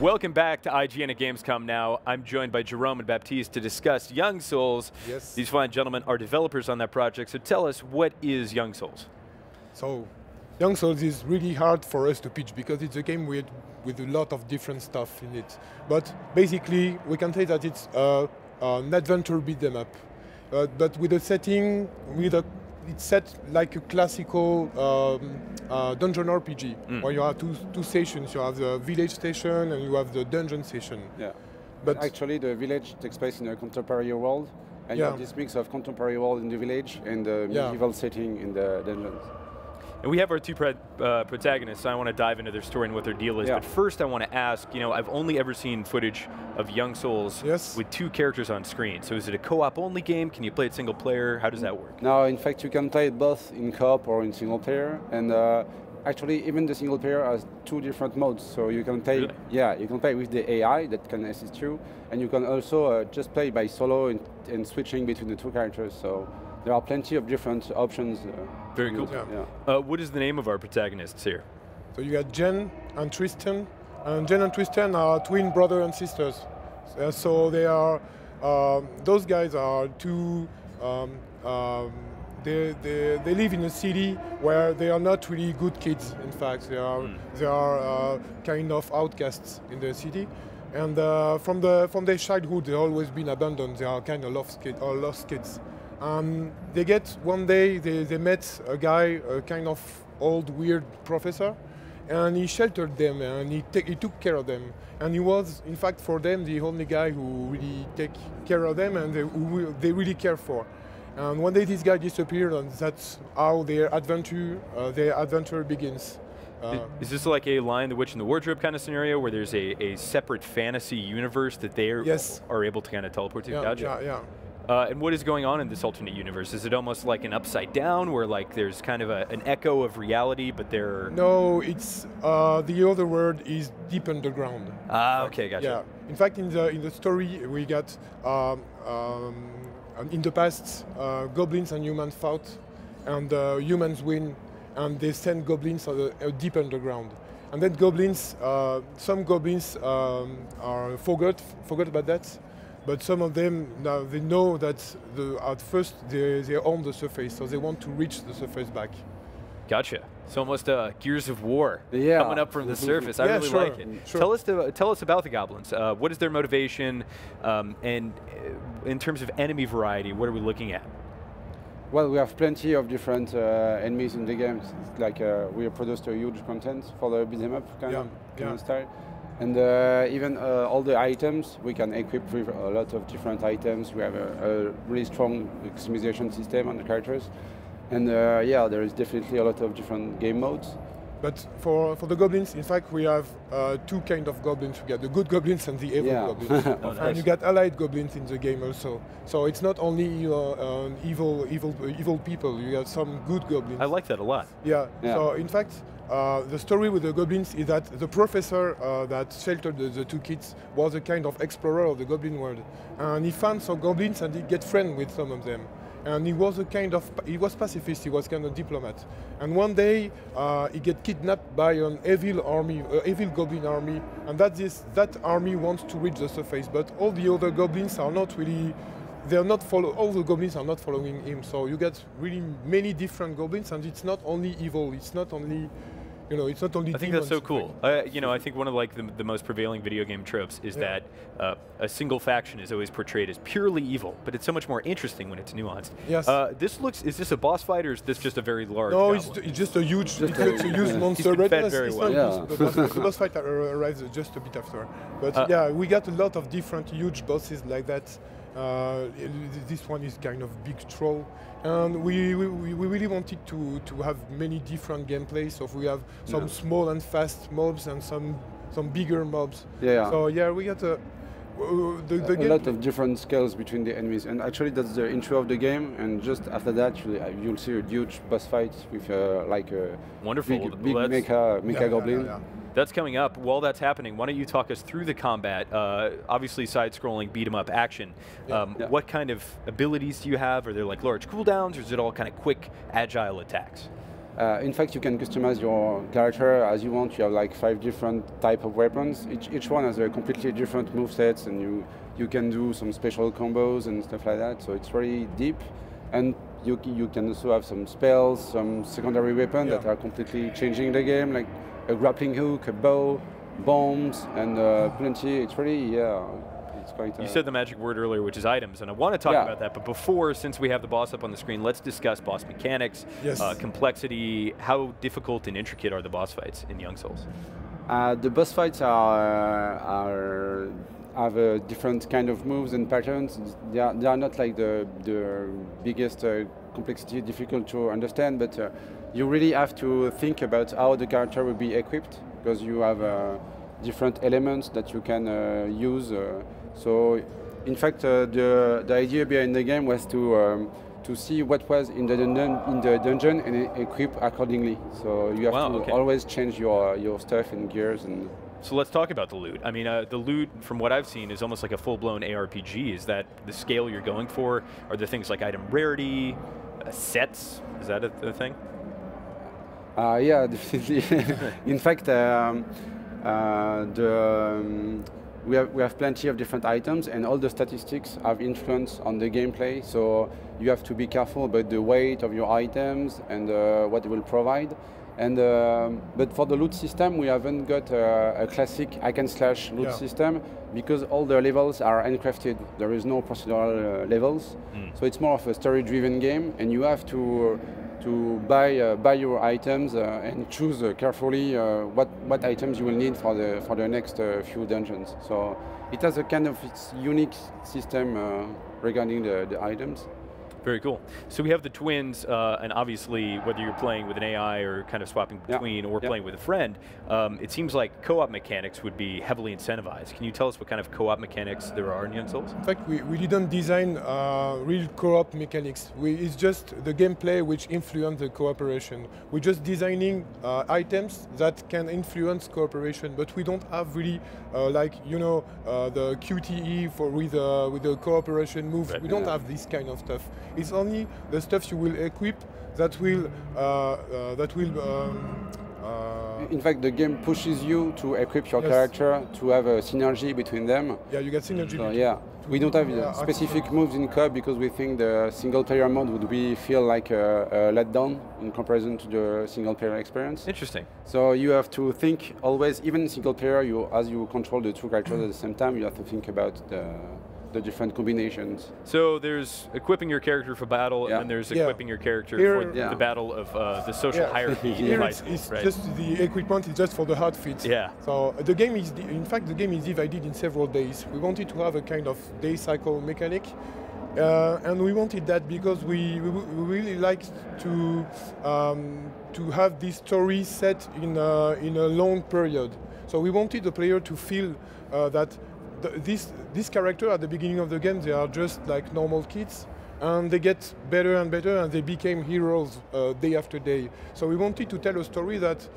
Welcome back to IGN at Gamescom now. I'm joined by Jerome and Baptiste to discuss Young Souls. Yes. These fine gentlemen are developers on that project, so tell us, what is Young Souls? So, Young Souls is really hard for us to pitch because it's a game with, with a lot of different stuff in it. But basically, we can say that it's uh, an adventure beat 'em up. Uh, but with a setting, with a, it's set like a classical um, uh, dungeon RPG, Mm. where you have two, two stations. You have the village station and you have the dungeon station. Yeah. But Actually, the village takes place in a contemporary world, and you Yeah. have this mix of contemporary world in the village and the Yeah. medieval setting in the dungeons. And we have our two pre- uh, protagonists, so I want to dive into their story and what their deal is. Yeah. But first, I want to ask, you know, I've only ever seen footage of Young Souls Yes. with two characters on screen. So is it a co-op only game? Can you play it single player? How does that work? Now, in fact, you can play it both in co-op or in single player, and uh, actually, even the single player has two different modes. So you can play, Really? yeah, you can play with the AI that can assist you, and you can also uh, just play by solo and, and switching between the two characters. So there are plenty of different options. Uh, Very cool. Yeah. yeah. Uh, what is the name of our protagonists here? So you got Jenn and Tristan, and Jenn and Tristan are twin brother and sisters. Uh, so they are, um, those guys are two. Um, um, they, they, they live in a city where they are not really good kids. In fact, they are they are uh, kind of outcasts in the city. And uh, from the from their childhood, they've always been abandoned. They are kind of lost, kid, or lost kids. Um, they get one day they, they met a guy, a kind of old weird professor, and he sheltered them and he, he took care of them. And he was, in fact, for them the only guy who really take care of them and they, who they really care for. And one day this guy disappeared, and that's how their adventure uh, their adventure begins. Uh, Is this like a Lion, the Witch, and the Wardrobe kind of scenario where there's a, a separate fantasy universe that they are, Yes. are able to kind of teleport to? yeah, Gotcha. yeah, yeah. Uh, and what is going on in this alternate universe? Is it almost like an upside down, where like there's kind of a, an echo of reality, but there? Are... No, it's uh, the other word is deep underground. ah okay, gotcha. Yeah. In fact, in the in the story, we got um, um, in the past uh, goblins and humans fought, and uh, humans win, and they send goblins uh, uh, deep underground. And then goblins, uh, some goblins um, are forgot forgot about that, but some of them now they know that the, at first they, they're on the surface, so they want to reach the surface back. Gotcha. It's almost uh, Gears of War Yeah. coming up from the surface. I Yeah, really sure. like it. Sure. Tell us to, tell us about the goblins. Uh, what is their motivation, um, and uh, in terms of enemy variety, what are we looking at? Well, we have plenty of different uh, enemies in the game. It's like uh, we have produced a huge content for the beat 'em up kind Yeah, of, kind yeah. of style. And uh, even uh, all the items we can equip with a lot of different items. We have a, a really strong customization system on the characters. And uh, yeah, there is definitely a lot of different game modes. But for, for the goblins, in fact, we have uh, two kind of goblins. We got the good goblins and the evil Yeah. goblins. Oh, nice. And you got allied goblins in the game also. So it's not only uh, um, evil, evil, evil people. You got some good goblins. I like that a lot. Yeah. Yeah. So in fact, uh, the story with the goblins is that the professor uh, that sheltered the, the two kids was a kind of explorer of the goblin world, and he found some goblins and he get friend with some of them. And he was a kind of he was pacifist. He was kind of diplomat. And one day uh, he get kidnapped by an evil army, uh, evil goblin army, and that is that army wants to reach the surface. But all the other goblins are not really they are not follow all the goblins are not following him so you get really many different goblins and it's not only evil it's not only you know it's not only I think that's so cool. Uh, you know, I think one of like the, the most prevailing video game tropes is Yeah. that uh, a single faction is always portrayed as purely evil, but it's so much more interesting when it's nuanced. Yes. Uh, this looks. Is this a boss fight or is this just a very large? no it's, it's just a huge Just it's a- just a huge yeah. monster been fed very well. Yeah. the, boss, the boss fight arrives just a bit after but Uh, yeah we got a lot of different huge bosses like that uh, this one is kind of big troll and we, we, we we really wanted to, to have many different gameplays so we have some Yeah. small and fast mobs and some some bigger mobs Yeah. So yeah, we got a uh, the, the a lot of different scales between the enemies, and actually that's the intro of the game. And just after that, you'll, uh, you'll see a huge boss fight with uh, like a Wonderful. big, big Well, mecha, mecha Yeah, yeah, goblin. yeah, yeah. That's coming up. While that's happening, why don't you talk us through the combat? Uh, obviously, side-scrolling, beat 'em up action. Yeah. Um, Yeah. What kind of abilities do you have? Are there like large cooldowns, or is it all kind of quick, agile attacks? Uh, in fact, you can customize your character as you want. You have like five different type of weapons. Each, each one has a completely different move sets, and you you can do some special combos and stuff like that. So it's very deep, and you you can also have some spells, some secondary weapons Yeah. that are completely changing the game, like a grappling hook, a bow, bombs, and uh, plenty. It's really yeah. It's quite. You uh, said the magic word earlier, which is items, and I want to talk Yeah. about that. But before, since we have the boss up on the screen, let's discuss boss mechanics, Yes. uh, complexity. How difficult and intricate are the boss fights in Young Souls? Uh, the boss fights are, are have a different kind of moves and patterns. They are, they are not like the, the biggest complexity, difficult to understand, but uh, you really have to think about how the character will be equipped because you have uh, different elements that you can uh, use. Uh, so, in fact, uh, the, the idea behind the game was to um, to see what was in the dungeon, in the dungeon and equip accordingly. So you have Wow, to okay. always change your your stuff and gears and So let's talk about the loot. I mean, uh, the loot, from what I've seen, is almost like a full-blown ARPG. Is that the scale you're going for? Are there things like item rarity, uh, sets? Is that a, a thing? Uh, yeah, definitely. In fact, um, uh, the, um, we, have, we have plenty of different items, and all the statistics have influence on the gameplay. So you have to be careful about the weight of your items and uh, what it will provide. And um, but for the loot system, we haven't got uh, a classic hack and slash loot Yeah. system because all the levels are handcrafted. There is no procedural uh, levels, so it's more of a story-driven game, and you have to to buy uh, buy your items uh, and choose uh, carefully uh, what what items you will need for the for the next uh, few dungeons. So it has a kind of its unique system uh, regarding the, the items. Very cool. So we have the twins, uh, and obviously, whether you're playing with an AI or kind of swapping Yeah. between or Yeah. playing with a friend, um, it seems like co-op mechanics would be heavily incentivized. Can you tell us what kind of co-op mechanics there are in Young Souls? In fact, we, we didn't design uh, real co-op mechanics. We, it's just the gameplay which influence the cooperation. We're just designing uh, items that can influence cooperation, but we don't have really uh, like you know uh, the QTE for with uh, with the cooperation move. Right. We don't Yeah. have this kind of stuff. It's only the stuff you will equip that will uh, uh, that will. Um, uh, In fact, the game pushes you to equip your Yes. character to have a synergy between them. yeah, you get synergy. So yeah, we don't have uh, Yeah, specific moves in co because we think the single player mode would be feel like a, a letdown in comparison to the single player experience. Interesting. So you have to think always, even single player, you as you control the two characters at the same time, you have to think about the, the different combinations. So there's equipping your character for battle, Yeah. and then there's Yeah. equipping your character Here- for Yeah. the battle of uh, the social Yeah. hierarchy. Here it's, it's right? just the equipment is just for the outfits. Yeah. So uh, the game is, di- in fact, the game is divided in several days. We wanted to have a kind of day cycle mechanic, uh, and we wanted that because we, we, we really liked to um, to have this story set in a, in a long period. So we wanted the player to feel uh, that this this character at the beginning of the game they are just like normal kids and they get better and better and they became heroes uh, day after day. So we wanted to tell a story that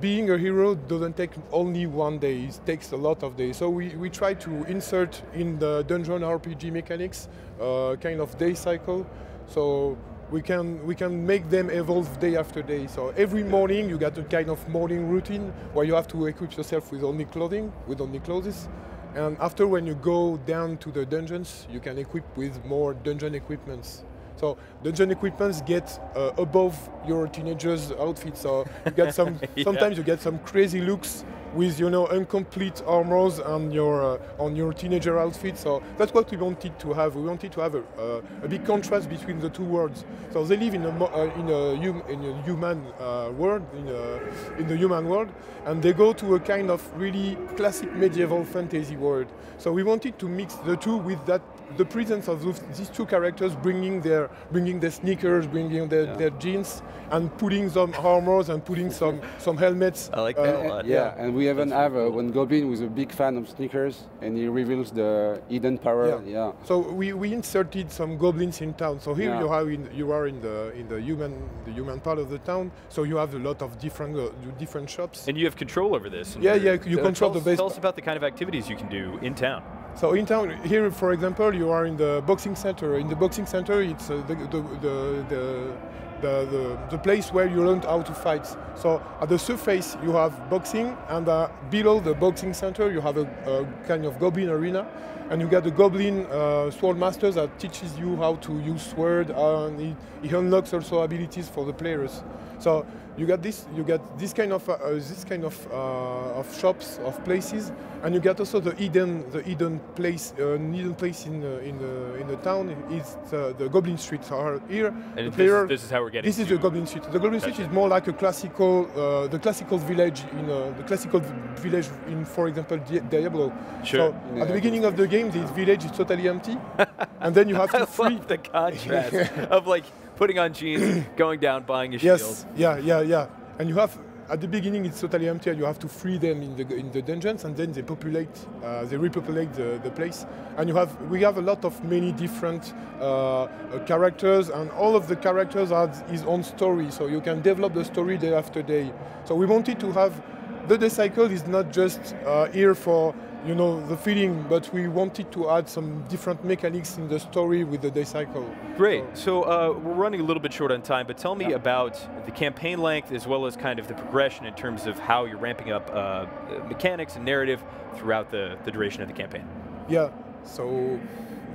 being a hero doesn't take only one day it takes a lot of days. So we, we try to insert in the dungeon rpg mechanics uh, kind of day cycle. So we can we can make them evolve day after day. So every morning you got a kind of morning routine where you have to equip yourself with only clothing with only clothes and after when you go down to the dungeons you can equip with more dungeon equipments so dungeon equipments get uh, above your teenager's outfit. So you get some. Yeah. Sometimes you get some crazy looks with you know incomplete armors on your uh, on your teenager outfit. So that's what we wanted to have. We wanted to have a, uh, a big contrast between the two worlds. So they live in a mo- uh, in a, hum- in a human uh, world in a, in the human world, and they go to a kind of really classic medieval fantasy world. So we wanted to mix the two with that the presence of those, these two characters bringing their bringing their sneakers, bringing their, Yeah. their jeans, and putting some armors and putting some some helmets. I like uh, that a And- lot. yeah, and we even have uh, one goblin who's a big fan of sneakers, and he reveals the hidden power. Yeah. Yeah. So we, we inserted some goblins in town. So here Yeah. you are in you are in the in the human the human part of the town. So you have a lot of different uh, different shops. And you have control over this. Yeah, you're- yeah, you so control tell the base- Tell us about the kind of activities you can do in town. So in town here, for example, you are in the boxing center. In the boxing center, it's uh, the, the, the, the the, the, the place where you learn how to fight. So at the surface you have boxing, and uh, below the boxing center you have a, a, kind of goblin arena, and you get the goblin uh, sword master that teaches you how to use sword, and he, he unlocks also abilities for the players. So you get this, you get this kind of uh, uh this kind of uh, of shops of places, and you get also the hidden the hidden place uh, hidden place in the, in the in the town is the Goblin Streets are here. And player, this, is how we're getting. This is the Goblin Street. The Goblin Street is more like a classical uh, the classical village in the classical village in, for example, Diablo. Sure. So yeah. at the beginning of the game, this village is totally empty, and then you have to free the contrast of like putting on jeans, going down, buying a yes, shield. Yes, yeah, yeah, yeah. And you have at the beginning it's totally empty and you have to free them in the in the dungeons and then they populate uh, they repopulate the, the place. And you have we have a lot of many different uh, uh, characters and all of the characters have his own story. So you can develop the story day after day. So we wanted to have the day cycle is not just uh, here for you know the feeling, but we wanted to add some different mechanics in the story with the day cycle. Great. So, so uh, we're running a little bit short on time, but tell me yeah. about the campaign length as well as kind of the progression in terms of how you're ramping up uh, mechanics and narrative throughout the, the duration of the campaign. Yeah. So,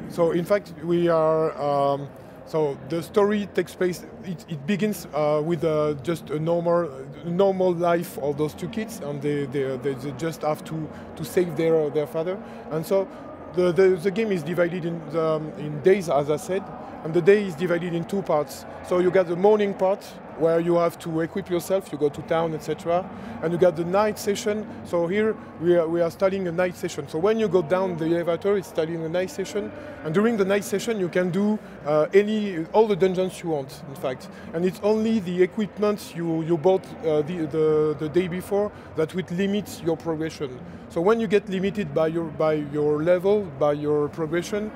so in fact, we are. Um, so the story takes place. It, it begins uh, with uh, just a normal, normal life of those two kids, and they, they, they just have to, to save their their father. And so the, the, the game is divided in um, in days, as I said, and the day is divided in two parts. So you got the morning part, where you have to equip yourself, you go to town, etc. And you got the night session. So here we are, we are starting a night session. So when you go down the elevator, it's studying a night session. And during the night session, you can do uh, any all the dungeons you want, in fact. And it's only the equipment you, you bought uh, the, the, the day before that would limit your progression. So when you get limited by your, by your level, by your progression,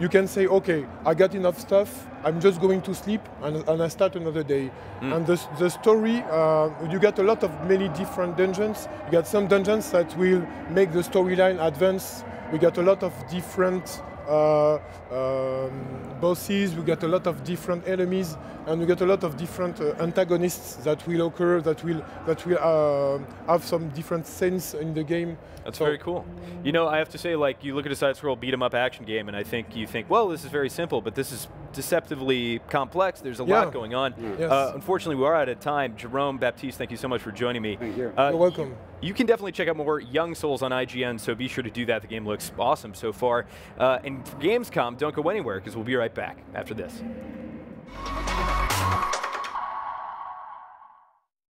you can say, okay, I got enough stuff, I'm just going to sleep and, and I start another day. Mm. And the, the story, uh, you get a lot of many different dungeons. You get some dungeons that will make the storyline advance. We got a lot of different uh, um, bosses, we get a lot of different enemies, and we get a lot of different uh, antagonists that will occur, that will that will uh, have some different sense in the game. That's so very cool. You know, I have to say, like, you look at a side-scroll beat 'em up action game, and I think you think, well, this is very simple, but this is deceptively complex. There's a yeah. lot going on. Yes. Uh, unfortunately, we are out of time. Jerome Baptiste, thank you so much for joining me. Thank you. Uh, You're welcome. You can definitely check out more Young Souls on IGN, so be sure to do that. The game looks awesome so far. Uh, and Gamescom, don't go anywhere, because we'll be right back after this.